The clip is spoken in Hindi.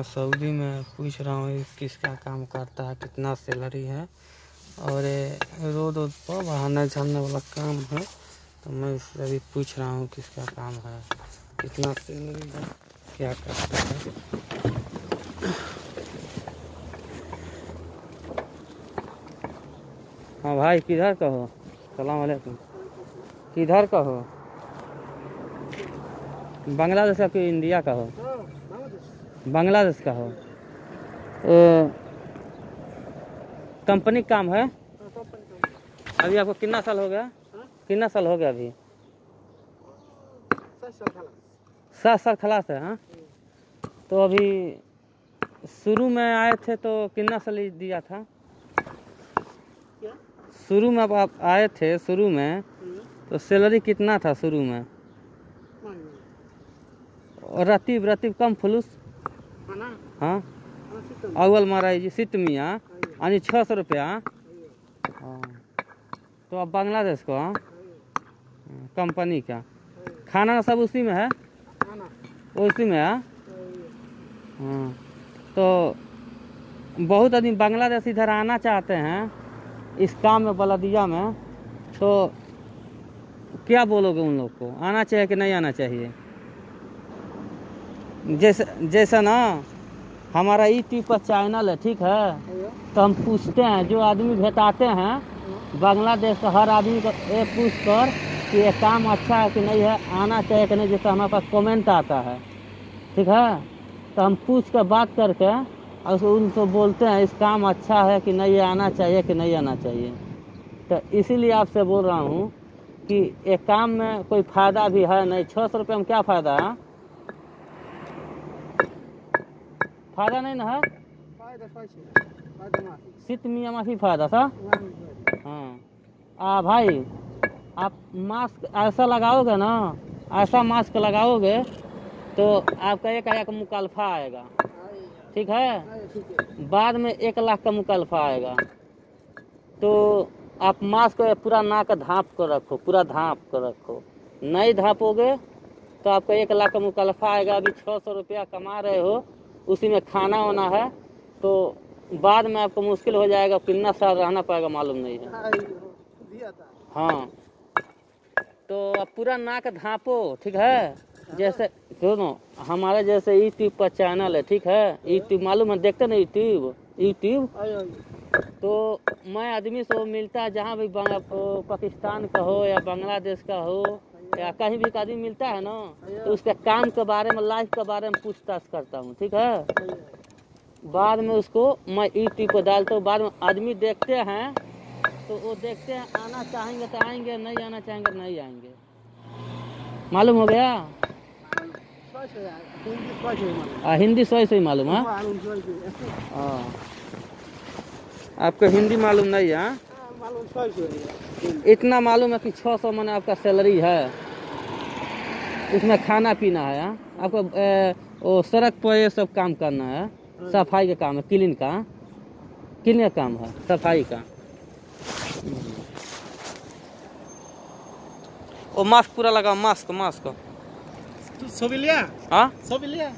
सऊदी में पूछ रहा हूँ किसका काम करता है, कितना सैलरी है? और रोड वोड पर बहाना झाड़ने वाला काम है। तो मैं इससे अभी पूछ रहा हूँ किसका काम है, कितना सैलरी है, क्या करता है? हाँ भाई, किधर का हो? सलाम वालेकुम किधर का हो? बांग्लादेश का कि इंडिया का हो? बांग्लादेश का हो। कंपनी काम है? अभी आपको कितना साल हो गया? कितना साल हो गया अभी? सात साल खलास है हाँ? तो अभी शुरू में आए थे तो कितना साल दिया था? शुरू में अब आप आए थे शुरू में तो सैलरी कितना था शुरू में? और रतीब रतीब कम फुलूस? हाँ? अव्वल महाराज जी सित मियाँ यानी छः सौ रुपया हाँ? तो अब बांग्लादेश को हाँ? कंपनी का। खाना सब उसी में है? उसी में है? हाँ। तो बहुत आदमी बांग्लादेश इधर आना चाहते हैं इस काम में बलदिया में। तो क्या बोलोगे उन लोग को? आना चाहिए कि नहीं आना चाहिए? जैसे जैसा ना हमारा यूट्यूब पर चैनल है ठीक है? तो हम पूछते हैं जो आदमी भेटाते हैं बांग्लादेश का हर आदमी को ये पूछ कर कि ये काम अच्छा है कि नहीं है आना चाहिए कि नहीं जैसे हमारे पास कमेंट आता है ठीक है? तो हम पूछ कर बात करके और उनसे बोलते हैं इस काम अच्छा है कि नहीं आना चाहिए कि नहीं आना चाहिए। तो इसीलिए आपसे बोल रहा हूँ कि एक काम में कोई फ़ायदा भी है नहीं। छः सौ रुपये में क्या फ़ायदा है फ़ायदा नहीं ना है? सित मियाँ माफ़ी फ़ायदा था? हाँ। आ भाई आप मास्क ऐसा लगाओगे ना ऐसा मास्क लगाओगे तो आपका एक आया का मुकालफा आएगा। ठीक है? बाद में एक लाख का मुकालफा आएगा। तो आप मास्क पूरा नाक धाप कर रखो पूरा धाप कर रखो। नहीं धापोगे तो आपका एक लाख का मुकालफा आएगा। अभी छः सौ रुपया कमा रहे हो उसी में खाना वाना है तो बाद में आपको मुश्किल हो जाएगा कितना साल रहना पाएगा मालूम नहीं है। हाँ तो आप पूरा नाक धापो ठीक है? जैसे सुनो हमारे जैसे यूट्यूब पर चैनल है ठीक है? यूट्यूब मालूम है देखते ना यूट्यूब यूट्यूब तो मैं आदमी से मिलता है जहाँ भी पाकिस्तान का हो या बांग्लादेश का हो कहीं भी आदमी मिलता है ना तो उसके काम के बारे में लाइफ के बारे में पूछताछ करता हूँ ठीक है? बाद में उसको मैं यूट्यूब पर डालता हूँ। बाद में आदमी देखते हैं तो वो देखते हैं आना चाहेंगे तो आएँगे नहीं आना चाहेंगे नहीं आएँगे। मालूम हो गया? आ, हिंदी सही सही मालूम है? हाँ। आपको हिंदी मालूम नहीं है? इतना मालूम है कि छः सौ मैंने आपका सैलरी है। उसमें खाना पीना है हाँ। आपको वो सड़क पर ये सब काम करना है हाँ। सफ़ाई का काम है क्लीन का हाँ। क्लीन का काम है सफ़ाई का। ओ मास्क पूरा लगा मास्क मास्क। तो सो भी लिया? हाँ? सो भी लिया?